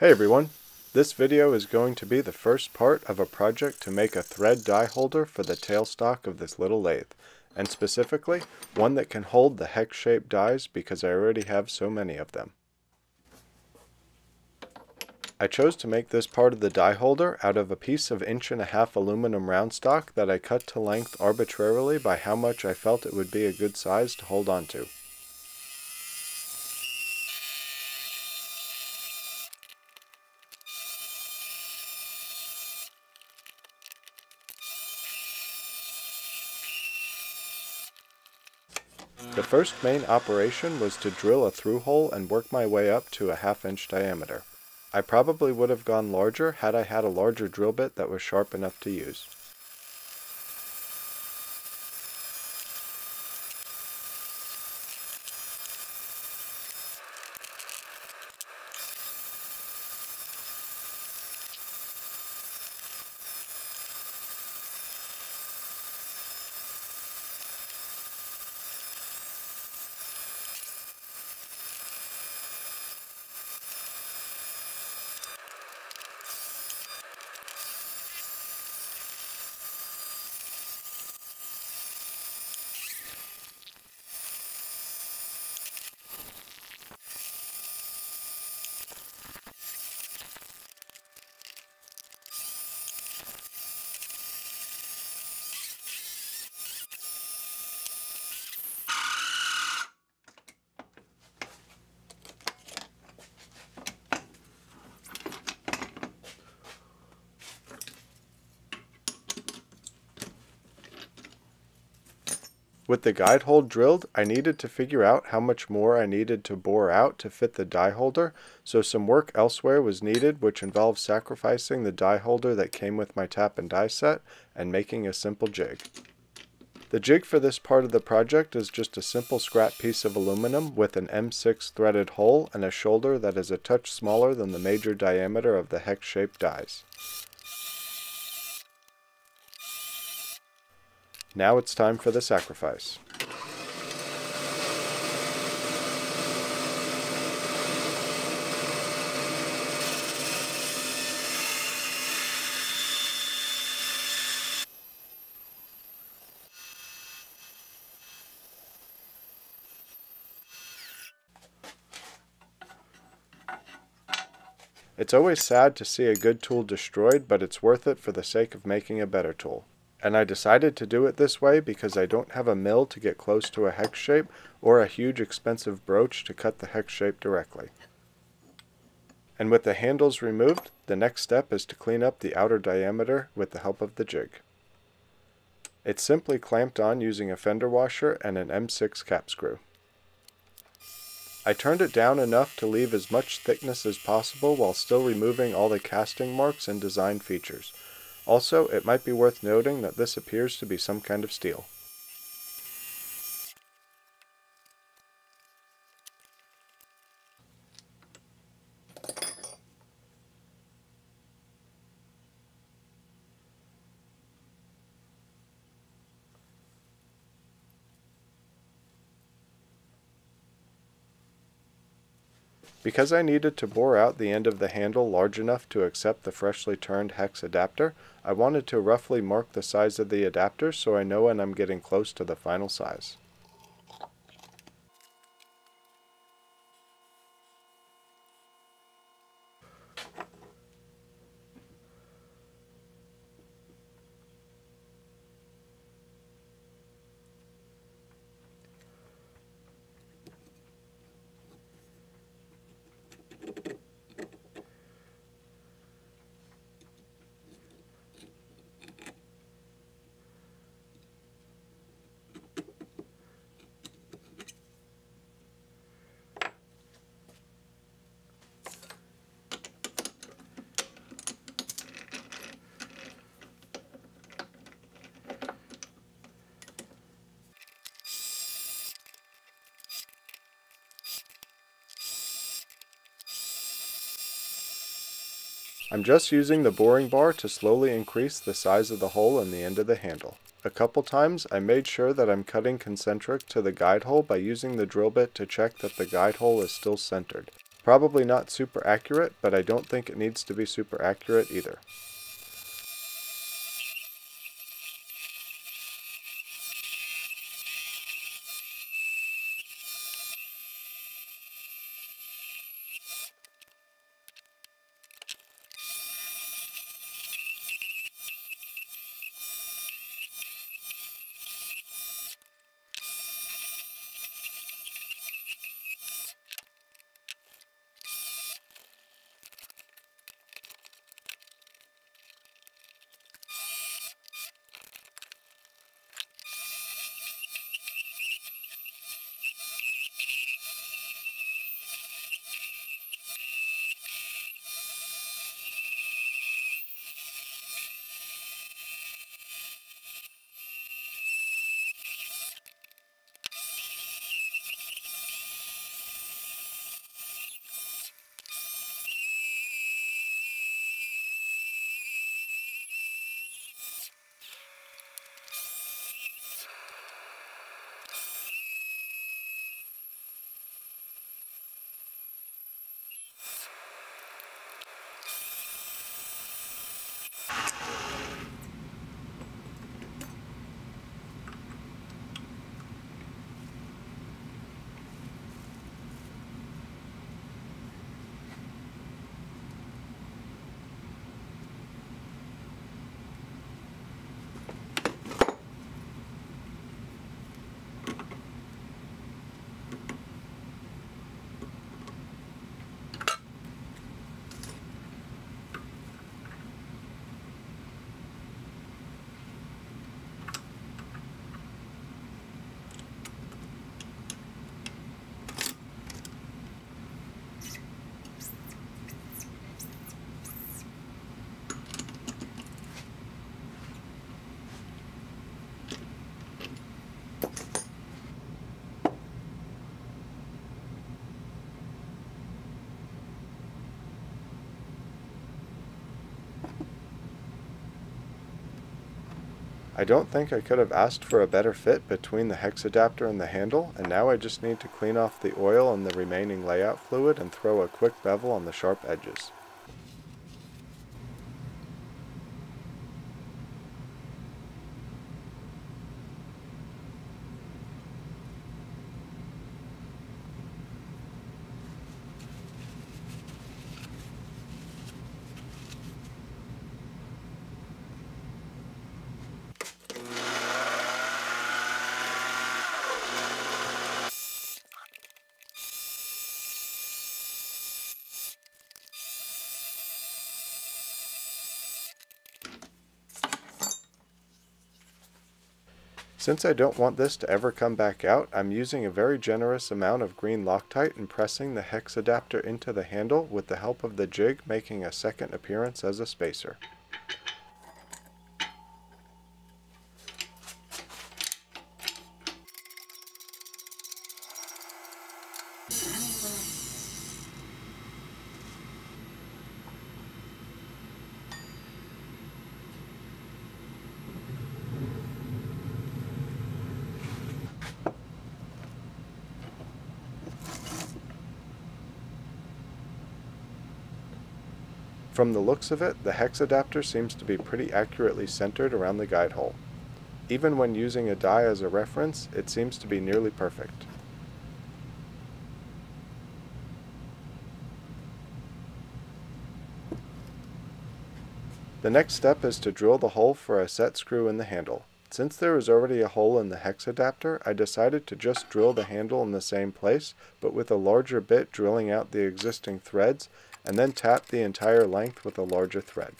Hey everyone! This video is going to be the first part of a project to make a thread die holder for the tailstock of this little lathe, and specifically, one that can hold the hex-shaped dies because I already have so many of them. I chose to make this part of the die holder out of a piece of inch and a half aluminum round stock that I cut to length arbitrarily by how much I felt it would be a good size to hold onto. The first main operation was to drill a through hole and work my way up to a half inch diameter. I probably would have gone larger had I had a larger drill bit that was sharp enough to use. With the guide hole drilled, I needed to figure out how much more I needed to bore out to fit the die holder, so some work elsewhere was needed which involved sacrificing the die holder that came with my tap and die set and making a simple jig. The jig for this part of the project is just a simple scrap piece of aluminum with an M6 threaded hole and a shoulder that is a touch smaller than the major diameter of the hex-shaped dies. Now it's time for the sacrifice. It's always sad to see a good tool destroyed, but it's worth it for the sake of making a better tool. And I decided to do it this way because I don't have a mill to get close to a hex shape or a huge expensive broach to cut the hex shape directly. And with the handles removed, the next step is to clean up the outer diameter with the help of the jig. It's simply clamped on using a fender washer and an M6 cap screw. I turned it down enough to leave as much thickness as possible while still removing all the casting marks and design features. Also, it might be worth noting that this appears to be some kind of steel. Because I needed to bore out the end of the handle large enough to accept the freshly turned hex adapter, I wanted to roughly mark the size of the adapter so I know when I'm getting close to the final size. I'm just using the boring bar to slowly increase the size of the hole in the end of the handle. A couple times I made sure that I'm cutting concentric to the guide hole by using the drill bit to check that the guide hole is still centered. probably not super accurate, but I don't think it needs to be super accurate either. I don't think I could have asked for a better fit between the hex adapter and the handle, and now I just need to clean off the oil and the remaining layout fluid and throw a quick bevel on the sharp edges. Since I don't want this to ever come back out, I'm using a very generous amount of green Loctite and pressing the hex adapter into the handle with the help of the jig making a second appearance as a spacer. From the looks of it, the hex adapter seems to be pretty accurately centered around the guide hole. Even when using a die as a reference, it seems to be nearly perfect. The next step is to drill the hole for a set screw in the handle. Since there is already a hole in the hex adapter, I decided to just drill the handle in the same place, but with a larger bit drilling out the existing threads and then tap the entire length with a larger thread.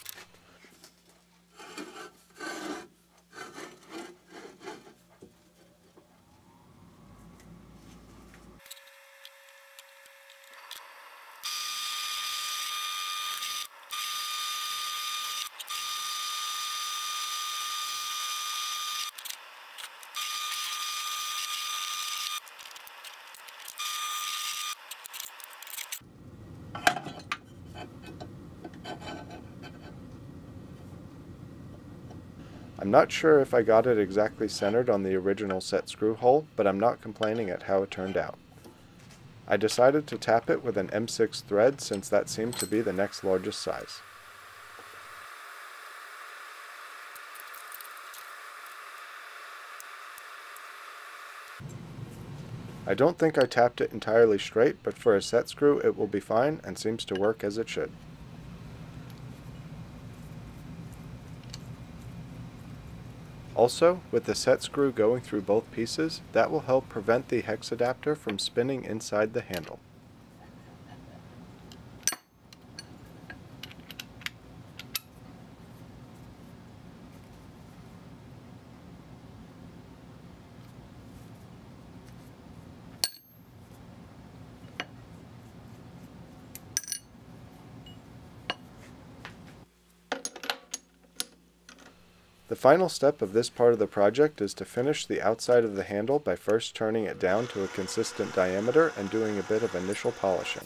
I'm not sure if I got it exactly centered on the original set screw hole, but I'm not complaining at how it turned out. I decided to tap it with an M6 thread since that seemed to be the next largest size. I don't think I tapped it entirely straight, but for a set screw it will be fine and seems to work as it should. Also, with the set screw going through both pieces, that will help prevent the hex adapter from spinning inside the handle. The final step of this part of the project is to finish the outside of the handle by first turning it down to a consistent diameter and doing a bit of initial polishing.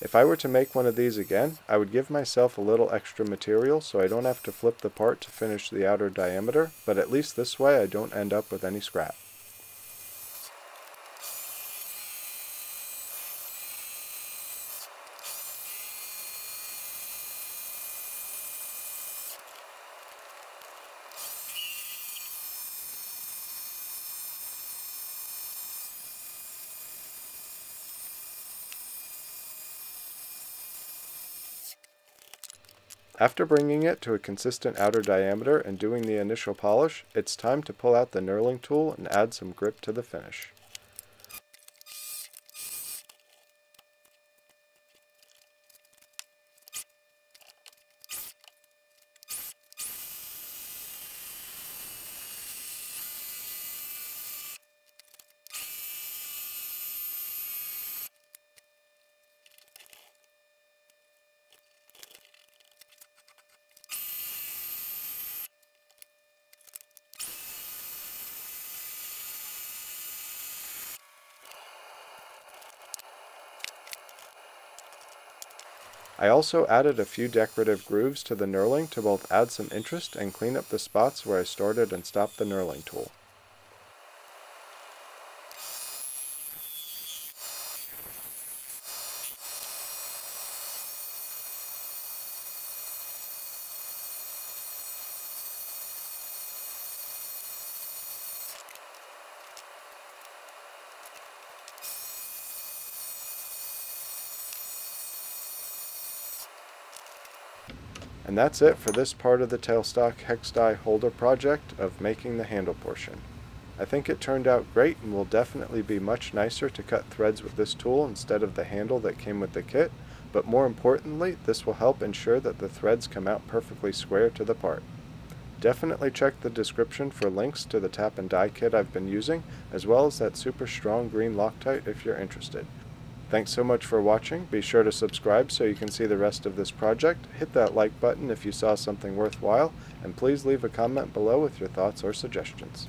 If I were to make one of these again, I would give myself a little extra material so I don't have to flip the part to finish the outer diameter, but at least this way I don't end up with any scrap. After bringing it to a consistent outer diameter and doing the initial polish, it's time to pull out the knurling tool and add some grip to the finish. I also added a few decorative grooves to the knurling to both add some interest and clean up the spots where I started and stopped the knurling tool. And that's it for this part of the tailstock hex die holder project of making the handle portion. I think it turned out great and will definitely be much nicer to cut threads with this tool instead of the handle that came with the kit, but more importantly, this will help ensure that the threads come out perfectly square to the part. Definitely check the description for links to the tap and die kit I've been using, as well as that super strong green Loctite if you're interested. Thanks so much for watching. Be sure to subscribe so you can see the rest of this project. Hit that like button if you saw something worthwhile, and please leave a comment below with your thoughts or suggestions.